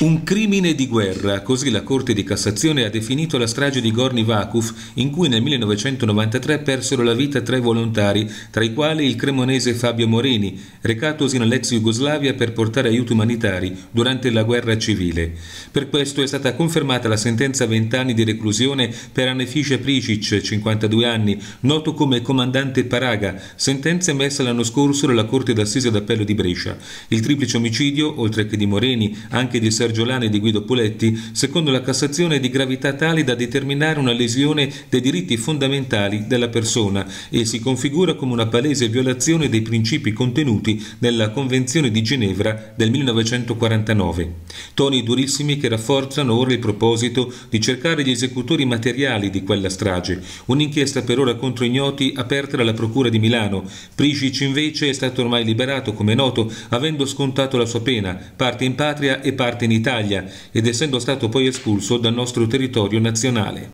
Un crimine di guerra, così la Corte di Cassazione ha definito la strage di Gorni Vakuf, in cui nel 1993 persero la vita tre volontari, tra i quali il cremonese Fabio Morini, recatosi nell'ex Jugoslavia per portare aiuti umanitari durante la guerra civile. Per questo è stata confermata la sentenza a 20 anni di reclusione per Anefisha Pricic, 52 anni, noto come comandante Paraga, sentenza emessa l'anno scorso dalla Corte d'Assise d'Appello di Brescia. Il triplice omicidio, oltre che di Morini, anche di Sergio Sergio e di Guido Puletti, secondo la Cassazione di gravità tali da determinare una lesione dei diritti fondamentali della persona e si configura come una palese violazione dei principi contenuti nella Convenzione di Ginevra del 1949. Toni durissimi che rafforzano ora il proposito di cercare gli esecutori materiali di quella strage. Un'inchiesta per ora contro ignoti aperta dalla Procura di Milano. Pricic invece è stato ormai liberato, come noto, avendo scontato la sua pena, parte in patria e parte in Italia ed essendo stato poi espulso dal nostro territorio nazionale.